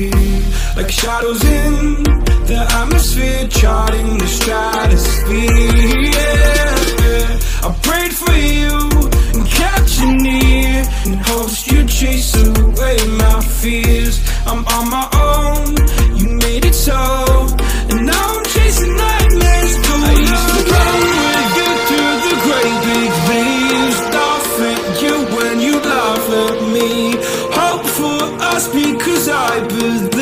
disappear Like shadows in the atmosphere Charting the stratosphere. Yeah. I prayed for you and kept you near In hopes you'd chase away my fears. I'm on my own, you made it so. And now I'm chasing nightmares I used to run with you through the great big leaves Laugh at you when you laugh at me. Hope for us type of thing